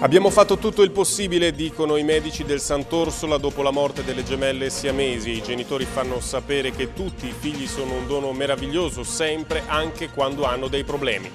Abbiamo fatto tutto il possibile, dicono i medici del Sant'Orsola dopo la morte delle gemelle siamesi. I genitori fanno sapere che tutti i figli sono un dono meraviglioso, sempre, anche quando hanno dei problemi.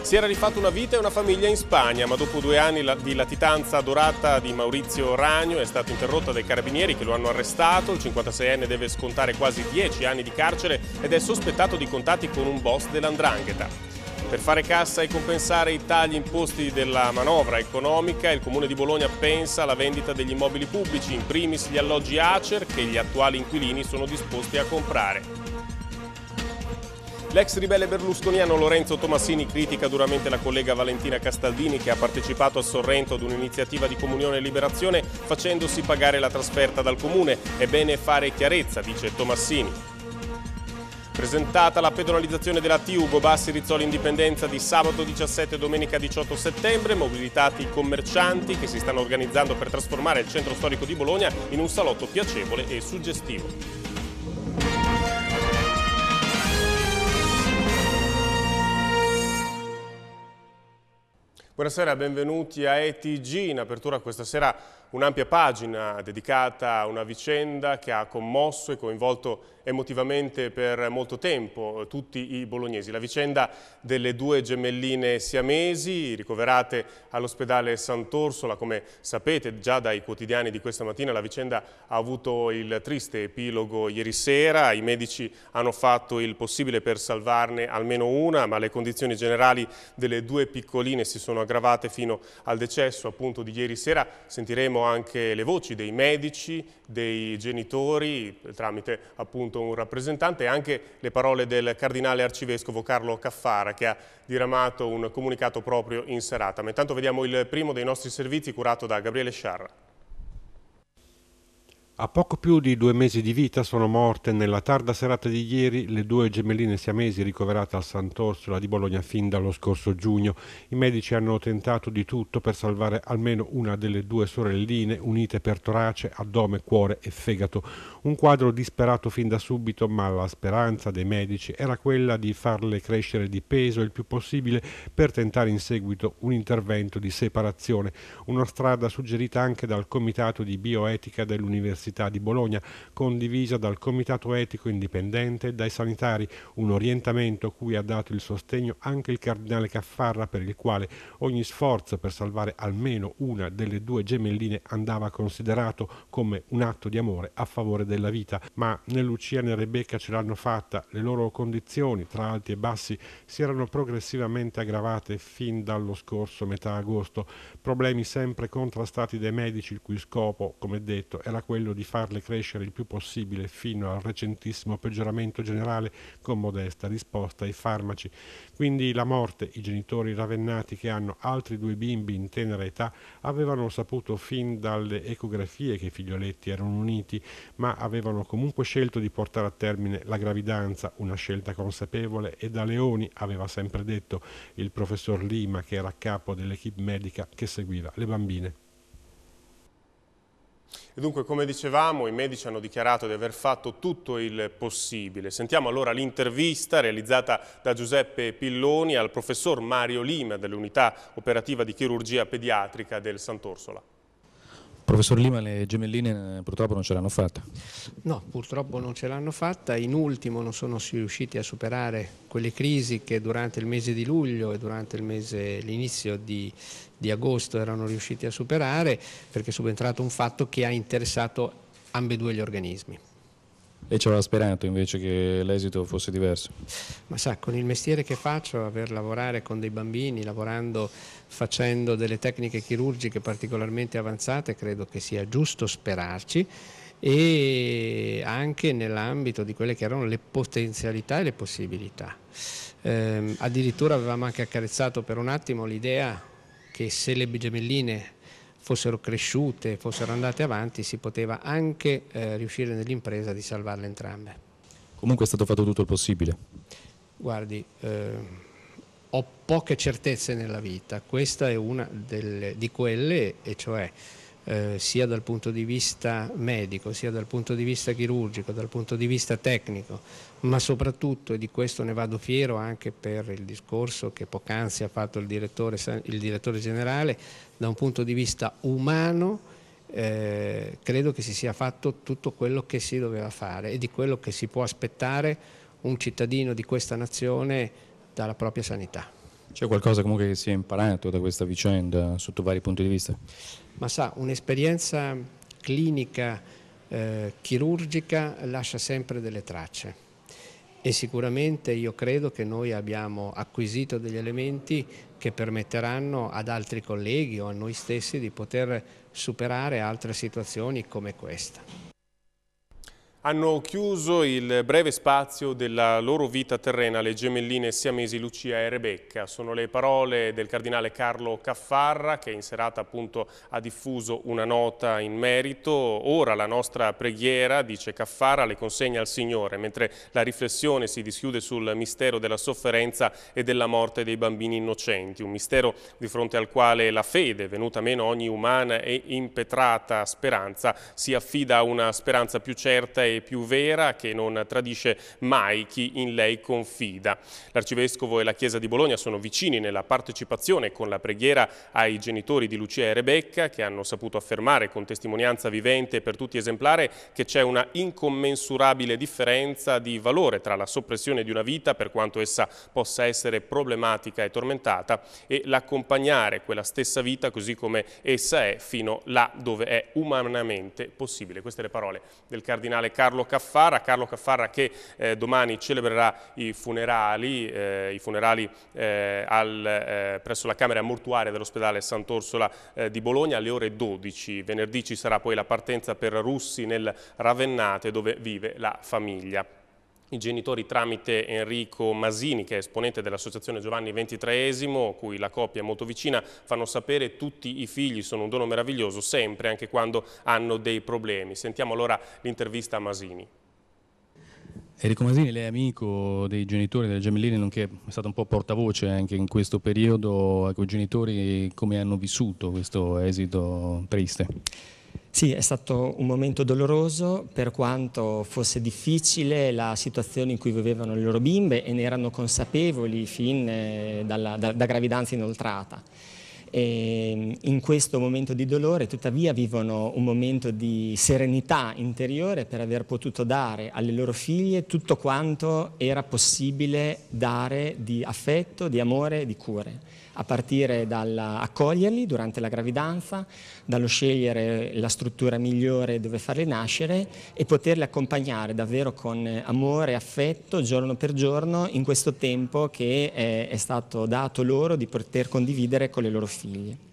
Si era rifatta una vita e una famiglia in Spagna, ma dopo due anni di latitanza dorata di Maurizio Ragno è stato interrotta dai carabinieri che lo hanno arrestato. Il 56enne deve scontare quasi 10 anni di carcere ed è sospettato di contatti con un boss dell'Andrangheta. Per fare cassa e compensare i tagli imposti della manovra economica, il Comune di Bologna pensa alla vendita degli immobili pubblici, in primis gli alloggi Acer che gli attuali inquilini sono disposti a comprare. L'ex ribelle berlusconiano Lorenzo Tomassini critica duramente la collega Valentina Castaldini che ha partecipato a Sorrento ad un'iniziativa di comunione e liberazione facendosi pagare la trasferta dal comune. È bene fare chiarezza, dice Tomassini. Presentata la pedonalizzazione della T Ugo Bassi Rizzoli Indipendenza di sabato 17 e domenica 18 settembre, mobilitati i commercianti che si stanno organizzando per trasformare il centro storico di Bologna in un salotto piacevole e suggestivo. Buonasera, benvenuti a ETG. In apertura questa sera un'ampia pagina dedicata a una vicenda che ha commosso e coinvolto emotivamente per molto tempo tutti i bolognesi. La vicenda delle due gemelline siamesi ricoverate all'ospedale Sant'Orsola, come sapete già dai quotidiani di questa mattina, la vicenda ha avuto il triste epilogo ieri sera, i medici hanno fatto il possibile per salvarne almeno una, ma le condizioni generali delle due piccoline si sono aggravate fino al decesso appunto di ieri sera. Sentiremo anche le voci dei medici, dei genitori, tramite appunto un rappresentante, e anche le parole del cardinale arcivescovo Carlo Caffara, che ha diramato un comunicato proprio in serata. Ma intanto vediamo il primo dei nostri servizi curato da Gabriele Sciarra. A poco più di due mesi di vita sono morte nella tarda serata di ieri le due gemelline siamesi ricoverate al Sant'Orsola di Bologna fin dallo scorso giugno. I medici hanno tentato di tutto per salvare almeno una delle due sorelline unite per torace, addome, cuore e fegato. Un quadro disperato fin da subito, ma la speranza dei medici era quella di farle crescere di peso il più possibile per tentare in seguito un intervento di separazione, una strada suggerita anche dal Comitato di Bioetica dell'Università Università di Bologna, condivisa dal Comitato Etico Indipendente e dai sanitari, un orientamento cui ha dato il sostegno anche il cardinale Caffarra per il quale ogni sforzo per salvare almeno una delle due gemelline andava considerato come un atto di amore a favore della vita, ma né Lucia né Rebecca ce l'hanno fatta, le loro condizioni tra alti e bassi si erano progressivamente aggravate fin dallo scorso metà agosto, problemi sempre contrastati dai medici il cui scopo, come detto, era quello di di farle crescere il più possibile fino al recentissimo peggioramento generale con modesta risposta ai farmaci. Quindi la morte, i genitori ravennati che hanno altri due bimbi in tenera età avevano saputo fin dalle ecografie che i figlioletti erano uniti, ma avevano comunque scelto di portare a termine la gravidanza, una scelta consapevole e da Leoni aveva sempre detto il professor Lima che era capo dell'equipe medica che seguiva le bambine. E dunque, come dicevamo, i medici hanno dichiarato di aver fatto tutto il possibile. Sentiamo allora l'intervista realizzata da Giuseppe Pilloni al professor Mario Lima dell'unità operativa di chirurgia pediatrica del Sant'Orsola. Professor Lima, le gemelline eh, purtroppo non ce l'hanno fatta? No, purtroppo non ce l'hanno fatta. In ultimo non sono riusciti a superare quelle crisi che durante il mese di luglio e durante l'inizio di, di agosto erano riusciti a superare perché è subentrato un fatto che ha interessato ambedue gli organismi. E ci aveva sperato invece che l'esito fosse diverso? Ma sa, con il mestiere che faccio, aver lavorare con dei bambini, lavorando, facendo delle tecniche chirurgiche particolarmente avanzate, credo che sia giusto sperarci e anche nell'ambito di quelle che erano le potenzialità e le possibilità. Eh, addirittura avevamo anche accarezzato per un attimo l'idea che se le gemelline fossero cresciute, fossero andate avanti, si poteva anche eh, riuscire nell'impresa di salvarle entrambe. Comunque è stato fatto tutto il possibile? Guardi, eh, ho poche certezze nella vita, questa è una delle, di quelle, e cioè eh, sia dal punto di vista medico, sia dal punto di vista chirurgico, dal punto di vista tecnico, ma soprattutto, e di questo ne vado fiero anche per il discorso che poc'anzi ha fatto il direttore, il direttore generale, da un punto di vista umano, eh, credo che si sia fatto tutto quello che si doveva fare e di quello che si può aspettare un cittadino di questa nazione dalla propria sanità. C'è qualcosa comunque che si è imparato da questa vicenda sotto vari punti di vista? Ma sa, un'esperienza clinica eh, chirurgica lascia sempre delle tracce e sicuramente io credo che noi abbiamo acquisito degli elementi che permetteranno ad altri colleghi o a noi stessi di poter superare altre situazioni come questa hanno chiuso il breve spazio della loro vita terrena le gemelline siamesi Lucia e Rebecca. Sono le parole del cardinale Carlo Caffarra che in serata appunto ha diffuso una nota in merito. Ora la nostra preghiera, dice Caffarra, le consegna al Signore, mentre la riflessione si dischiude sul mistero della sofferenza e della morte dei bambini innocenti, un mistero di fronte al quale la fede, venuta meno ogni umana e impetrata speranza, si affida a una speranza più certa e più vera che non tradisce mai chi in lei confida. L'arcivescovo e la Chiesa di Bologna sono vicini nella partecipazione con la preghiera ai genitori di Lucia e Rebecca che hanno saputo affermare con testimonianza vivente per tutti esemplare che c'è una incommensurabile differenza di valore tra la soppressione di una vita per quanto essa possa essere problematica e tormentata e l'accompagnare quella stessa vita così come essa è fino là dove è umanamente possibile. Queste le parole del cardinale Carlo Carlo Caffarra, Carlo Caffarra che eh, domani celebrerà i funerali, eh, i funerali eh, al, eh, presso la Camera Mortuaria dell'ospedale Sant'Orsola eh, di Bologna alle ore 12. Venerdì ci sarà poi la partenza per Russi nel Ravennate dove vive la famiglia. I genitori tramite Enrico Masini, che è esponente dell'Associazione Giovanni XXIII, cui la coppia è molto vicina, fanno sapere tutti i figli sono un dono meraviglioso, sempre, anche quando hanno dei problemi. Sentiamo allora l'intervista a Masini. Enrico Masini, lei è amico dei genitori delle gemelline, nonché è stato un po' portavoce anche in questo periodo. Ecco, i genitori come hanno vissuto questo esito triste? Sì, è stato un momento doloroso per quanto fosse difficile la situazione in cui vivevano le loro bimbe e ne erano consapevoli fin eh, dalla, da, da gravidanza inoltrata. E in questo momento di dolore tuttavia vivono un momento di serenità interiore per aver potuto dare alle loro figlie tutto quanto era possibile dare di affetto, di amore, di cure a partire dall'accoglierli durante la gravidanza, dallo scegliere la struttura migliore dove farli nascere e poterli accompagnare davvero con amore e affetto giorno per giorno in questo tempo che è, è stato dato loro di poter condividere con le loro figlie.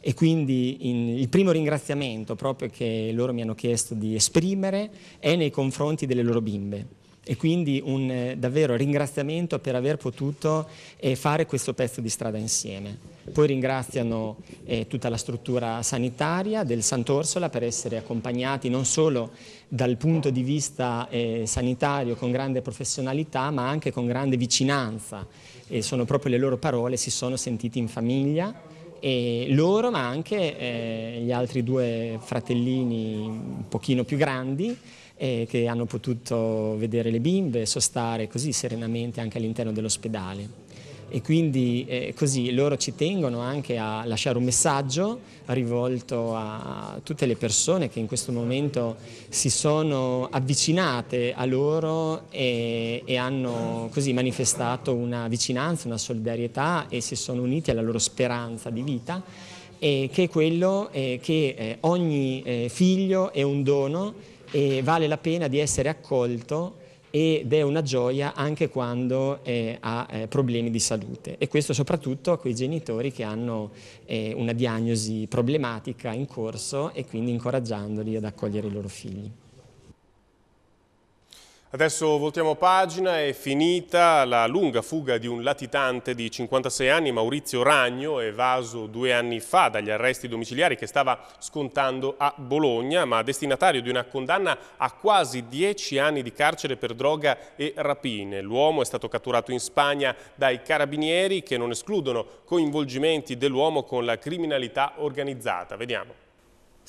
E quindi in, il primo ringraziamento proprio che loro mi hanno chiesto di esprimere è nei confronti delle loro bimbe e quindi un eh, davvero ringraziamento per aver potuto eh, fare questo pezzo di strada insieme. Poi ringraziano eh, tutta la struttura sanitaria del Sant'Orsola per essere accompagnati non solo dal punto di vista eh, sanitario con grande professionalità ma anche con grande vicinanza e sono proprio le loro parole, si sono sentiti in famiglia e loro ma anche eh, gli altri due fratellini un pochino più grandi eh, che hanno potuto vedere le bimbe, sostare così serenamente anche all'interno dell'ospedale. E quindi eh, così loro ci tengono anche a lasciare un messaggio rivolto a tutte le persone che in questo momento si sono avvicinate a loro e, e hanno così manifestato una vicinanza, una solidarietà e si sono uniti alla loro speranza di vita che è quello eh, che eh, ogni eh, figlio è un dono e vale la pena di essere accolto ed è una gioia anche quando eh, ha eh, problemi di salute e questo soprattutto a quei genitori che hanno eh, una diagnosi problematica in corso e quindi incoraggiandoli ad accogliere i loro figli. Adesso voltiamo pagina, è finita la lunga fuga di un latitante di 56 anni, Maurizio Ragno, evaso due anni fa dagli arresti domiciliari che stava scontando a Bologna, ma destinatario di una condanna a quasi 10 anni di carcere per droga e rapine. L'uomo è stato catturato in Spagna dai carabinieri che non escludono coinvolgimenti dell'uomo con la criminalità organizzata. Vediamo.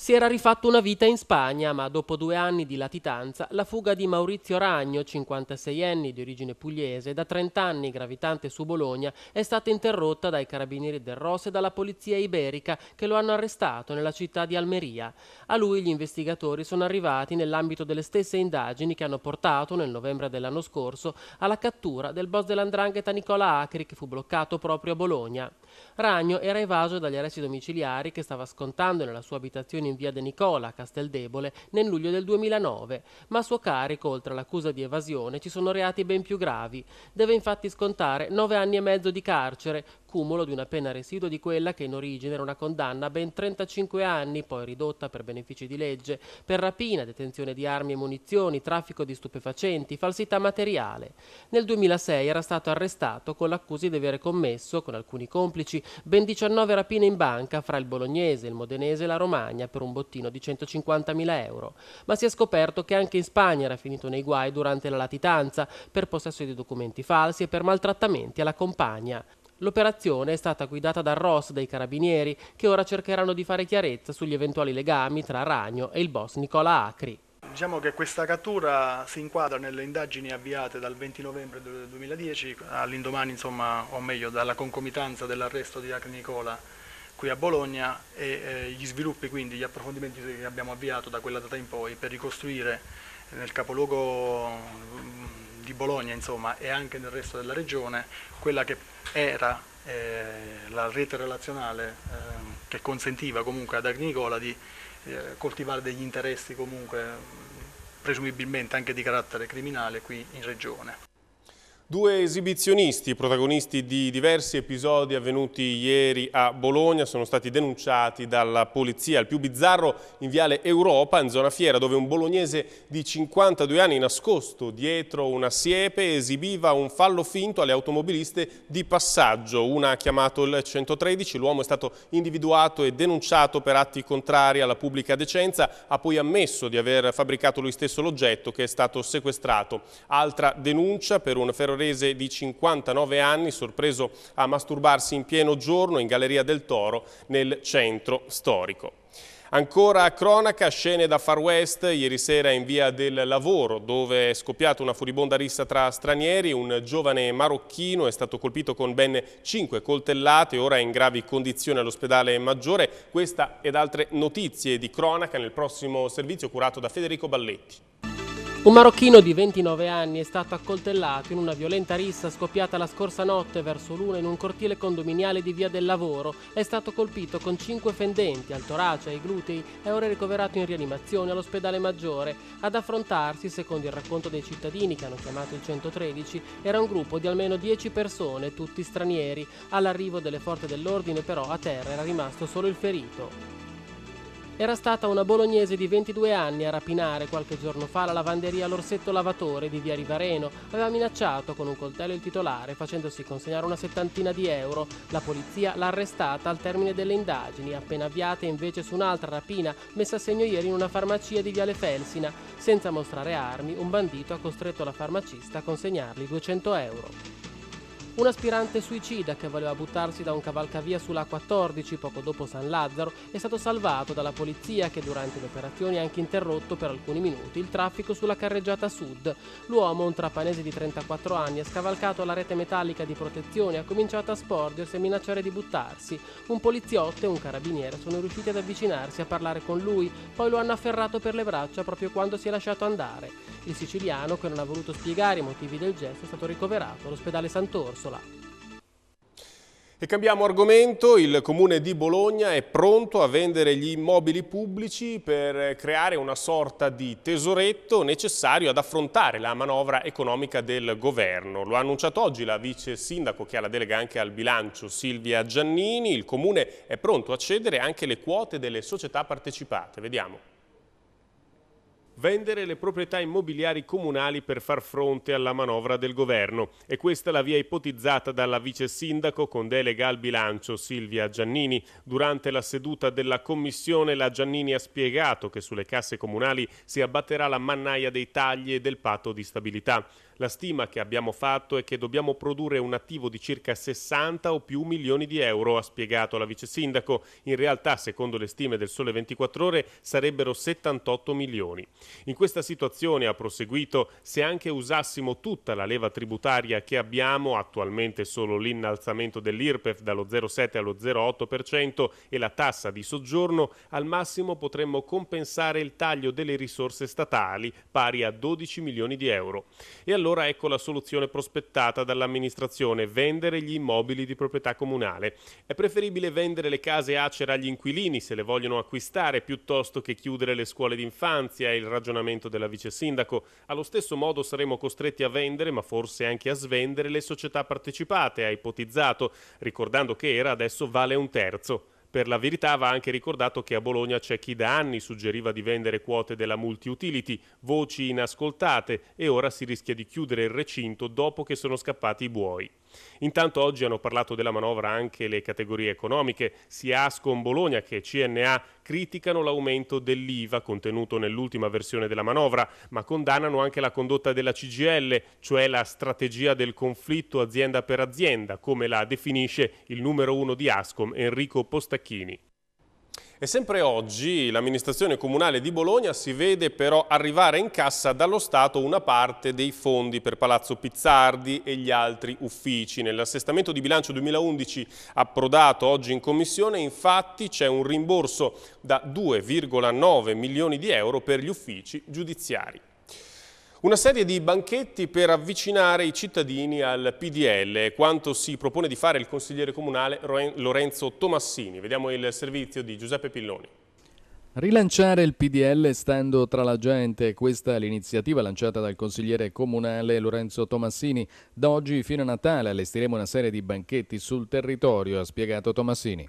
Si era rifatto una vita in Spagna, ma dopo due anni di latitanza, la fuga di Maurizio Ragno, 56enne di origine pugliese, da 30 anni gravitante su Bologna, è stata interrotta dai carabinieri del Ros e dalla polizia iberica che lo hanno arrestato nella città di Almeria. A lui gli investigatori sono arrivati nell'ambito delle stesse indagini che hanno portato, nel novembre dell'anno scorso, alla cattura del boss dell'andrangheta Nicola Acri che fu bloccato proprio a Bologna. Ragno era evaso dagli arresti domiciliari che stava scontando nella sua abitazione in via De Nicola a Casteldebole nel luglio del 2009, ma a suo carico, oltre all'accusa di evasione, ci sono reati ben più gravi. Deve infatti scontare nove anni e mezzo di carcere, cumulo di una pena residua di quella che in origine era una condanna a ben 35 anni, poi ridotta per benefici di legge, per rapina, detenzione di armi e munizioni, traffico di stupefacenti, falsità materiale. Nel 2006 era stato arrestato con l'accusa di aver commesso, con alcuni complici, ben 19 rapine in banca fra il bolognese, il modenese e la Romagna per un bottino di 150.000 euro. Ma si è scoperto che anche in Spagna era finito nei guai durante la latitanza per possesso di documenti falsi e per maltrattamenti alla compagna. L'operazione è stata guidata dal ROS dei carabinieri che ora cercheranno di fare chiarezza sugli eventuali legami tra Ragno e il boss Nicola Acri. Diciamo che questa cattura si inquadra nelle indagini avviate dal 20 novembre 2010 all'indomani, insomma, o meglio, dalla concomitanza dell'arresto di Acri Nicola qui a Bologna e eh, gli sviluppi, quindi gli approfondimenti che abbiamo avviato da quella data in poi per ricostruire nel capoluogo di Bologna insomma, e anche nel resto della regione quella che era eh, la rete relazionale eh, che consentiva comunque ad Agricola di eh, coltivare degli interessi comunque presumibilmente anche di carattere criminale qui in regione. Due esibizionisti, protagonisti di diversi episodi avvenuti ieri a Bologna, sono stati denunciati dalla polizia. Il più bizzarro in Viale Europa, in zona fiera, dove un bolognese di 52 anni nascosto dietro una siepe esibiva un fallo finto alle automobiliste di passaggio. Una ha chiamato il 113, l'uomo è stato individuato e denunciato per atti contrari alla pubblica decenza, ha poi ammesso di aver fabbricato lui stesso l'oggetto che è stato sequestrato. Altra denuncia per un ferroviario ferrarese di 59 anni sorpreso a masturbarsi in pieno giorno in Galleria del Toro nel centro storico. Ancora cronaca, scene da Far West, ieri sera in via del lavoro, dove è scoppiata una furibonda rissa tra stranieri. Un giovane marocchino è stato colpito con ben 5 coltellate, ora è in gravi condizioni all'ospedale maggiore. Questa ed altre notizie di cronaca nel prossimo servizio curato da Federico Balletti. Un marocchino di 29 anni è stato accoltellato in una violenta rissa scoppiata la scorsa notte verso l'una in un cortile condominiale di Via del Lavoro. È stato colpito con cinque fendenti al torace ai glutei e ora ricoverato in rianimazione all'ospedale maggiore. Ad affrontarsi, secondo il racconto dei cittadini che hanno chiamato il 113, era un gruppo di almeno 10 persone, tutti stranieri. All'arrivo delle forze dell'ordine però a terra era rimasto solo il ferito. Era stata una bolognese di 22 anni a rapinare qualche giorno fa la lavanderia L'Orsetto Lavatore di via Rivareno. Aveva minacciato con un coltello il titolare facendosi consegnare una settantina di euro. La polizia l'ha arrestata al termine delle indagini, appena avviate invece su un'altra rapina messa a segno ieri in una farmacia di Viale Felsina. Senza mostrare armi, un bandito ha costretto la farmacista a consegnargli 200 euro. Un aspirante suicida che voleva buttarsi da un cavalcavia sulla 14 poco dopo San Lazzaro è stato salvato dalla polizia che durante le operazioni ha anche interrotto per alcuni minuti il traffico sulla carreggiata sud. L'uomo, un trapanese di 34 anni, ha scavalcato la rete metallica di protezione e ha cominciato a sporgersi e minacciare di buttarsi. Un poliziotto e un carabiniere sono riusciti ad avvicinarsi a parlare con lui, poi lo hanno afferrato per le braccia proprio quando si è lasciato andare. Il siciliano, che non ha voluto spiegare i motivi del gesto, è stato ricoverato all'ospedale Sant'Orso Orsola. E cambiamo argomento, il Comune di Bologna è pronto a vendere gli immobili pubblici per creare una sorta di tesoretto necessario ad affrontare la manovra economica del governo. Lo ha annunciato oggi la vice sindaco che ha la delega anche al bilancio Silvia Giannini. Il Comune è pronto a cedere anche le quote delle società partecipate. Vediamo vendere le proprietà immobiliari comunali per far fronte alla manovra del governo. E questa la via ipotizzata dalla vice sindaco con delega al bilancio Silvia Giannini. Durante la seduta della commissione la Giannini ha spiegato che sulle casse comunali si abbatterà la mannaia dei tagli e del patto di stabilità. La stima che abbiamo fatto è che dobbiamo produrre un attivo di circa 60 o più milioni di euro, ha spiegato la vice sindaco. In realtà, secondo le stime del Sole 24 Ore, sarebbero 78 milioni. In questa situazione, ha proseguito, se anche usassimo tutta la leva tributaria che abbiamo, attualmente solo l'innalzamento dell'IRPEF dallo 0,7 allo 0,8% e la tassa di soggiorno, al massimo potremmo compensare il taglio delle risorse statali, pari a 12 milioni di euro. E allora ecco la soluzione prospettata dall'amministrazione, vendere gli immobili di proprietà comunale. È preferibile vendere le case acera agli inquilini se le vogliono acquistare piuttosto che chiudere le scuole d'infanzia, è il ragionamento della vice sindaco. Allo stesso modo saremo costretti a vendere, ma forse anche a svendere le società partecipate, ha ipotizzato, ricordando che era adesso vale un terzo. Per la verità va anche ricordato che a Bologna c'è chi da anni suggeriva di vendere quote della multi-utility, voci inascoltate e ora si rischia di chiudere il recinto dopo che sono scappati i buoi. Intanto oggi hanno parlato della manovra anche le categorie economiche, sia Ascom Bologna che CNA criticano l'aumento dell'IVA contenuto nell'ultima versione della manovra, ma condannano anche la condotta della CGL, cioè la strategia del conflitto azienda per azienda, come la definisce il numero uno di Ascom Enrico Postacchini. E sempre oggi l'amministrazione comunale di Bologna si vede però arrivare in cassa dallo Stato una parte dei fondi per Palazzo Pizzardi e gli altri uffici. Nell'assestamento di bilancio 2011 approdato oggi in commissione infatti c'è un rimborso da 2,9 milioni di euro per gli uffici giudiziari. Una serie di banchetti per avvicinare i cittadini al PDL, quanto si propone di fare il consigliere comunale Lorenzo Tomassini. Vediamo il servizio di Giuseppe Pilloni. Rilanciare il PDL stando tra la gente, questa è l'iniziativa lanciata dal consigliere comunale Lorenzo Tomassini. Da oggi fino a Natale allestiremo una serie di banchetti sul territorio, ha spiegato Tomassini.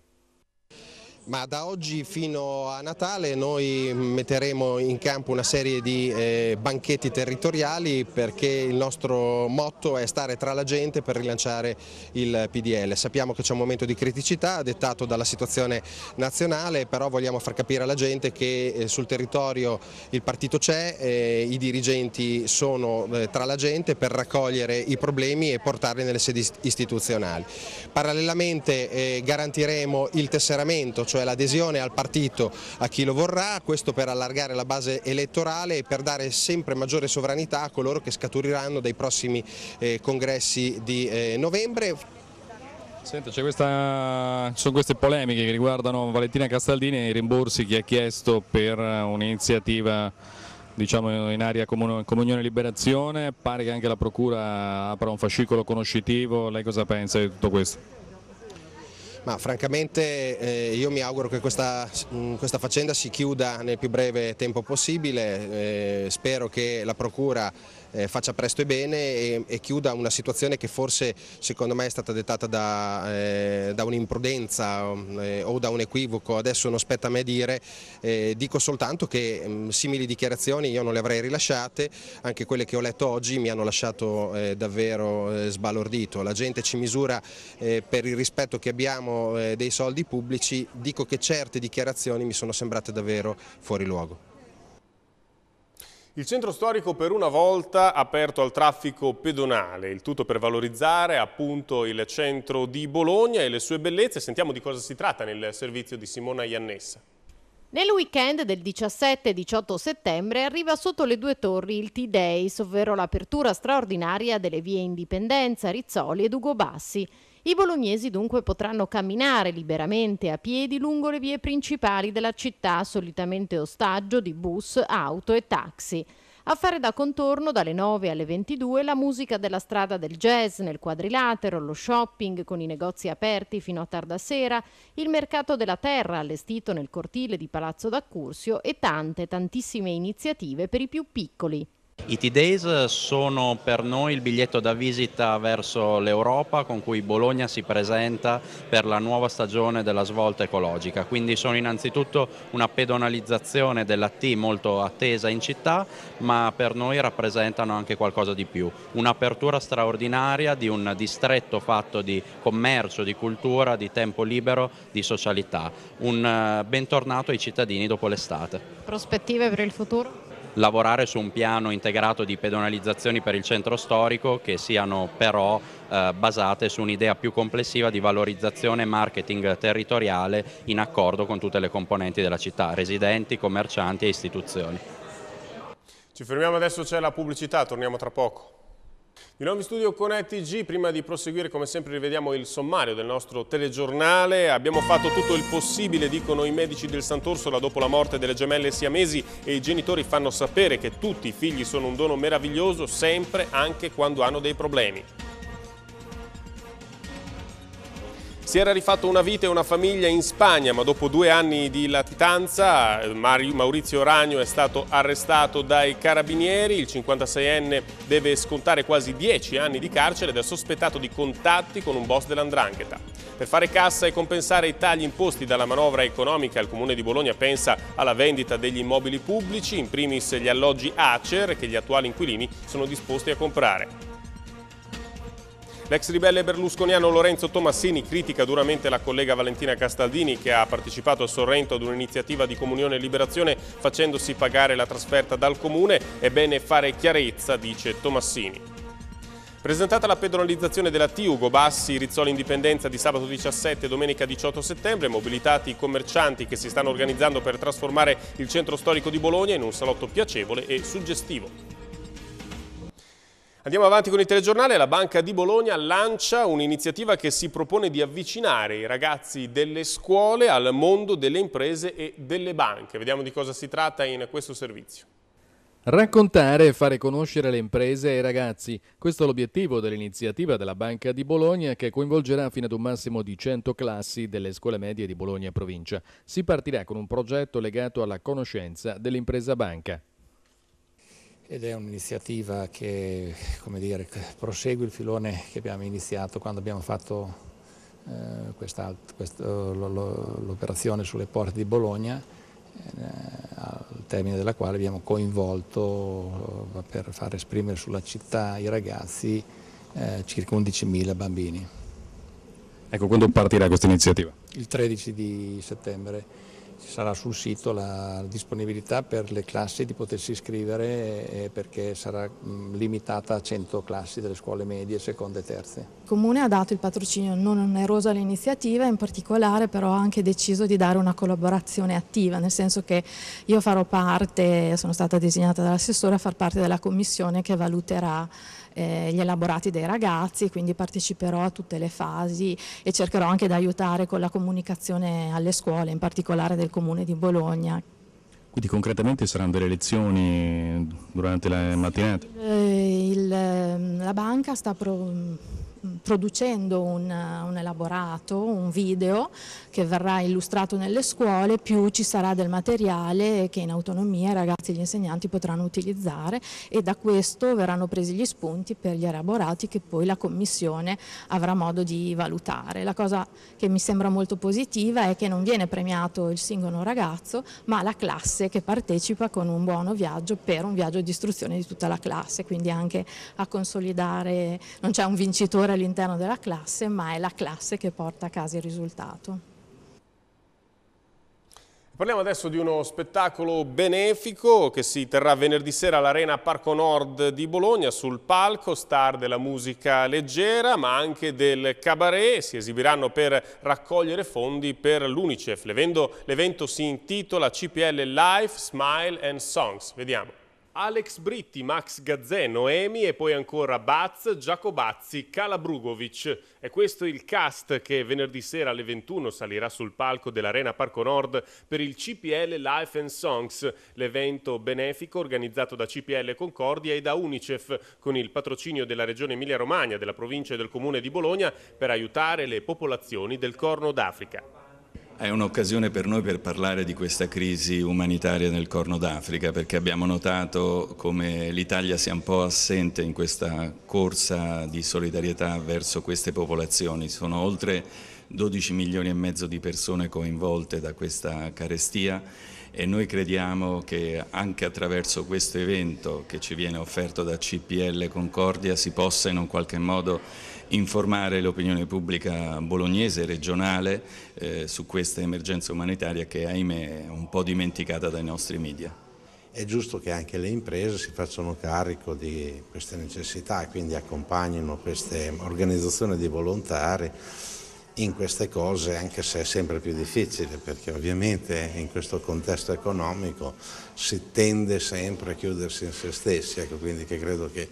Ma da oggi fino a Natale noi metteremo in campo una serie di eh, banchetti territoriali perché il nostro motto è stare tra la gente per rilanciare il PDL. Sappiamo che c'è un momento di criticità dettato dalla situazione nazionale, però vogliamo far capire alla gente che eh, sul territorio il partito c'è, eh, i dirigenti sono eh, tra la gente per raccogliere i problemi e portarli nelle sedi istituzionali. Parallelamente eh, garantiremo il tesseramento, cioè l'adesione al partito a chi lo vorrà, questo per allargare la base elettorale e per dare sempre maggiore sovranità a coloro che scaturiranno dai prossimi eh, congressi di eh, novembre. Senta, questa, ci sono queste polemiche che riguardano Valentina Castaldini e i rimborsi che ha chiesto per un'iniziativa diciamo, in area Comunione e Liberazione, pare che anche la Procura apra un fascicolo conoscitivo, lei cosa pensa di tutto questo? Ma francamente eh, io mi auguro che questa, mh, questa, faccenda si chiuda nel più breve tempo possibile, eh, spero che la Procura eh, faccia presto e bene e, e, chiuda una situazione che forse secondo me è stata dettata da, eh, da un'imprudenza eh, o da un equivoco, adesso non spetta a me dire, eh, dico soltanto che mh, simili dichiarazioni io non le avrei rilasciate, anche quelle che ho letto oggi mi hanno lasciato eh, davvero eh, sbalordito, la gente ci misura per il rispetto che abbiamo dei soldi pubblici, dico che certe dichiarazioni mi sono sembrate davvero fuori luogo. Il centro storico per una volta aperto al traffico pedonale, il tutto per valorizzare appunto il centro di Bologna e le sue bellezze. Sentiamo di cosa si tratta nel servizio di Simona Iannessa. Nel weekend del 17 e 18 settembre arriva sotto le due torri il T-Days, ovvero l'apertura straordinaria delle vie Indipendenza, Rizzoli ed Ugo Bassi. I bolognesi dunque potranno camminare liberamente a piedi lungo le vie principali della città, solitamente ostaggio di bus, auto e taxi. A fare da contorno dalle 9 alle 22 la musica della strada del jazz nel quadrilatero, lo shopping con i negozi aperti fino a tarda sera, il mercato della terra allestito nel cortile di Palazzo d'Accursio e tante tantissime iniziative per i più piccoli. I T-Days sono per noi il biglietto da visita verso l'Europa con cui Bologna si presenta per la nuova stagione della svolta ecologica, quindi sono innanzitutto una pedonalizzazione della T molto attesa in città, ma per noi rappresentano anche qualcosa di più, un'apertura straordinaria di un distretto fatto di commercio, di cultura, di tempo libero, di socialità, un eh, bentornato ai cittadini dopo l'estate. Prospettive per il futuro? Lavorare su un piano integrato di pedonalizzazioni per il centro storico che siano però eh, basate su un'idea più complessiva di valorizzazione e marketing territoriale in accordo con tutte le componenti della città, residenti, commercianti e istituzioni. Ci fermiamo adesso, c'è la pubblicità, torniamo tra poco. Di nuovo in studio con ETG, prima di proseguire come sempre rivediamo il sommario del nostro telegiornale. Abbiamo fatto tutto il possibile, dicono i medici del Sant'Orsola dopo la morte delle gemelle siamesi e i genitori fanno sapere che tutti i figli sono un dono meraviglioso sempre, anche quando hanno dei problemi. Si era rifatto una vita e una famiglia in Spagna, ma dopo due anni di latitanza Maurizio Ragno è stato arrestato dai carabinieri. Il 56enne deve scontare quasi dieci anni di carcere ed è sospettato di contatti con un boss dell'Andrangheta. Per fare cassa e compensare i tagli imposti dalla manovra economica, il Comune di Bologna pensa alla vendita degli immobili pubblici, in primis gli alloggi Acer che gli attuali inquilini sono disposti a comprare. L'ex ribelle berlusconiano Lorenzo Tomassini critica duramente la collega Valentina Castaldini che ha partecipato a Sorrento ad un'iniziativa di comunione e liberazione facendosi pagare la trasferta dal comune. È bene fare chiarezza, dice Tomassini. Presentata la pedonalizzazione della T, Ugo Bassi, Rizzoli Indipendenza di sabato 17 e domenica 18 settembre, mobilitati i commercianti che si stanno organizzando per trasformare il centro storico di Bologna in un salotto piacevole e suggestivo. Andiamo avanti con il telegiornale. La Banca di Bologna lancia un'iniziativa che si propone di avvicinare i ragazzi delle scuole al mondo delle imprese e delle banche. Vediamo di cosa si tratta in questo servizio. Raccontare e fare conoscere le imprese ai ragazzi. Questo è l'obiettivo dell'iniziativa della Banca di Bologna che coinvolgerà fino ad un massimo di 100 classi delle scuole medie di Bologna provincia. Si partirà con un progetto legato alla conoscenza dell'impresa banca ed è un'iniziativa che dire, prosegue il filone che abbiamo iniziato quando abbiamo fatto eh, l'operazione sulle porte di Bologna, eh, al termine della quale abbiamo coinvolto eh, per far esprimere sulla città i ragazzi eh, circa 11.000 bambini. Ecco, quando partirà questa iniziativa? Il 13 di settembre ci sarà sul sito la disponibilità per le classi di potersi iscrivere perché sarà limitata a 100 classi delle scuole medie, seconde e terze. Il Comune ha dato il patrocinio non oneroso all'iniziativa, in particolare però ha anche deciso di dare una collaborazione attiva, nel senso che io farò parte, sono stata designata dall'assessore a far parte della commissione che valuterà eh, gli elaborati dei ragazzi, quindi parteciperò a tutte le fasi e cercherò anche di aiutare con la comunicazione alle scuole, in particolare del Comune di Bologna. Quindi concretamente saranno delle lezioni durante la mattinata? Il, ehm, la banca sta pro, producendo un, un, elaborato, un video che verrà illustrato nelle scuole, più ci sarà del materiale che in autonomia i ragazzi e gli insegnanti potranno utilizzare e da questo verranno presi gli spunti per gli elaborati che poi la Commissione avrà modo di valutare. La cosa che mi sembra molto positiva è che non viene premiato il singolo ragazzo, ma la classe che partecipa con un buono viaggio per un viaggio di istruzione di tutta la classe, quindi anche a consolidare, non c'è un vincitore all'interno della classe, ma è la classe che porta a casa il risultato. Parliamo adesso di uno spettacolo benefico che si terrà venerdì sera all'Arena Parco Nord di Bologna sul palco, star della musica leggera ma anche del cabaret. Si esibiranno per raccogliere fondi per l'Unicef. L'evento si intitola CPL Life, Smile and Songs. Vediamo. Alex Britti, Max Gazzè, Noemi e poi ancora Baz, Giacobazzi, Kalabrugovic. È questo il cast che venerdì sera alle 21 salirà sul palco dell'Arena Parco Nord per il CPL Life and Songs, l'evento benefico organizzato da CPL Concordia e da Unicef con il patrocinio della Regione Emilia-Romagna, della provincia e del Comune di Bologna per aiutare le popolazioni del Corno d'Africa. È un'occasione per noi per parlare di questa crisi umanitaria nel Corno d'Africa perché abbiamo notato come l'Italia sia un po' assente in questa corsa di solidarietà verso queste popolazioni. Sono oltre 12 milioni e mezzo di persone coinvolte da questa carestia e noi crediamo che anche attraverso questo evento che ci viene offerto da CPL Concordia si possa in un qualche modo informare l'opinione pubblica bolognese e regionale eh, su questa emergenza umanitaria che ahimè è un po' dimenticata dai nostri media. è giusto che anche le imprese si facciano carico di queste necessità e quindi accompagnino queste organizzazioni di volontari in queste cose anche se è sempre più difficile perché ovviamente in questo contesto economico si tende sempre a chiudersi in se stessi, ecco, quindi che credo che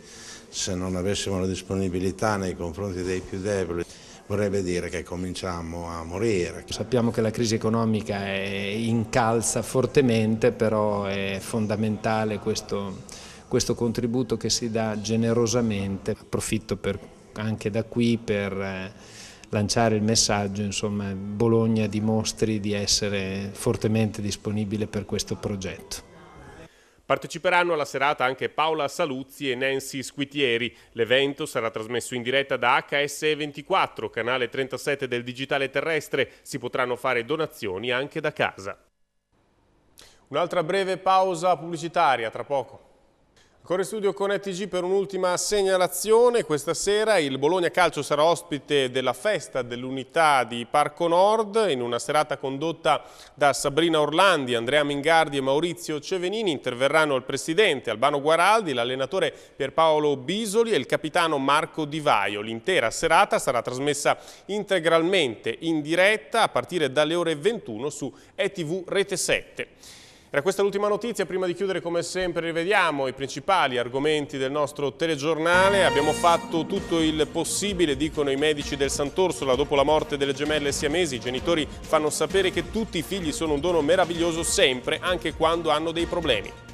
se non avessimo la disponibilità nei confronti dei più deboli vorrebbe dire che cominciamo a morire. Sappiamo che la crisi economica incalza fortemente, però è fondamentale questo, questo contributo che si dà generosamente. Approfitto per, anche da qui per eh, lanciare il messaggio, insomma Bologna dimostri di essere fortemente disponibile per questo progetto. Parteciperanno alla serata anche Paola Saluzzi e Nancy Squitieri. L'evento sarà trasmesso in diretta da HSE24, canale 37 del digitale terrestre. Si potranno fare donazioni anche da casa. Un'altra breve pausa pubblicitaria, tra poco. In studio con ETG per un'ultima segnalazione. Questa sera il Bologna Calcio sarà ospite della festa dell'unità di Parco Nord in una serata condotta da Sabrina Orlandi, Andrea Mingardi e Maurizio Cevenini. Interverranno il presidente Albano Guaraldi, l'allenatore Pierpaolo Bisoli e il capitano Marco Di Vaio. L'intera serata sarà trasmessa integralmente in diretta a partire dalle ore 21 su ETV Rete 7. Era questa l'ultima notizia, prima di chiudere come sempre rivediamo i principali argomenti del nostro telegiornale. Abbiamo fatto tutto il possibile, dicono i medici del Sant'Orsola, dopo la morte delle gemelle siamesi. I genitori fanno sapere che tutti i figli sono un dono meraviglioso sempre, anche quando hanno dei problemi.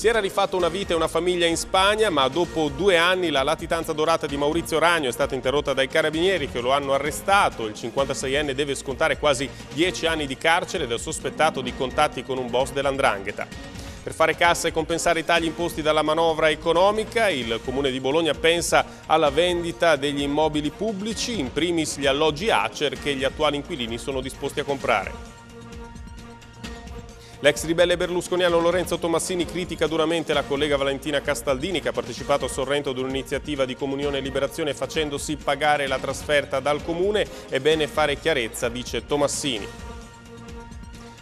Si era rifatta una vita e una famiglia in Spagna, ma dopo due anni la latitanza dorata di Maurizio Ragno è stata interrotta dai carabinieri che lo hanno arrestato. Il 56enne deve scontare quasi dieci anni di carcere ed è sospettato di contatti con un boss dell'Andrangheta. Per fare cassa e compensare i tagli imposti dalla manovra economica, il Comune di Bologna pensa alla vendita degli immobili pubblici, in primis gli alloggi Acer che gli attuali inquilini sono disposti a comprare. L'ex ribelle berlusconiano Lorenzo Tomassini critica duramente la collega Valentina Castaldini che ha partecipato a Sorrento ad un'iniziativa di comunione e liberazione facendosi pagare la trasferta dal comune. È bene fare chiarezza, dice Tomassini.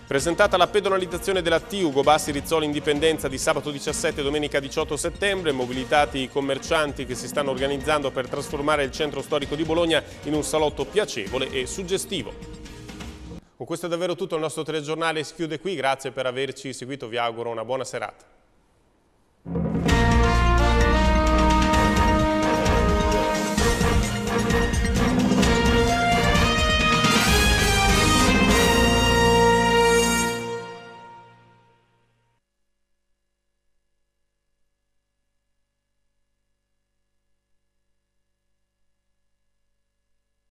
Presentata la pedonalizzazione della T, Ugo Bassi Rizzoli Indipendenza di sabato 17 e domenica 18 settembre, mobilitati i commercianti che si stanno organizzando per trasformare il centro storico di Bologna in un salotto piacevole e suggestivo. Con questo è davvero tutto, il nostro telegiornale si chiude qui, grazie per averci seguito, vi auguro una buona serata.